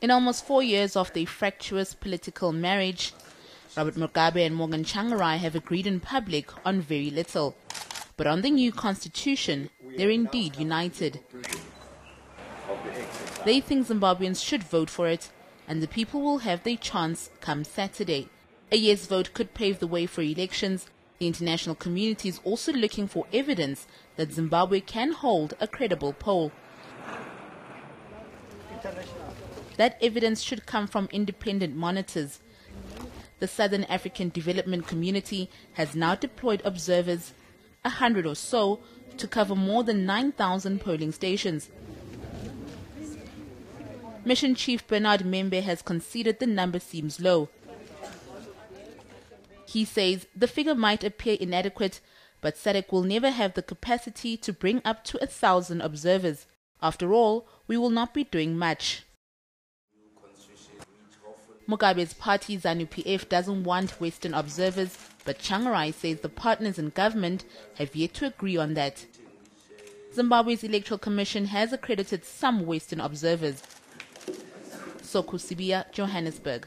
In almost four years of their fractious political marriage, Robert Mugabe and Morgan Tsvangirai have agreed in public on very little. But on the new constitution, they're indeed united. They think Zimbabweans should vote for it, and the people will have their chance come Saturday. A yes vote could pave the way for elections. The international community is also looking for evidence that Zimbabwe can hold a credible poll. That evidence should come from independent monitors. The Southern African Development Community has now deployed observers, a hundred or so, to cover more than 9,000 polling stations. Mission Chief Bernard Membe has conceded the number seems low. He says the figure might appear inadequate, but SADC will never have the capacity to bring up to a thousand observers. After all, we will not be doing much. Mugabe's party ZANU-PF doesn't want Western observers, but Tsvangirai says the partners in government have yet to agree on that. Zimbabwe's Electoral Commission has accredited some Western observers. Soku Sibia, Johannesburg.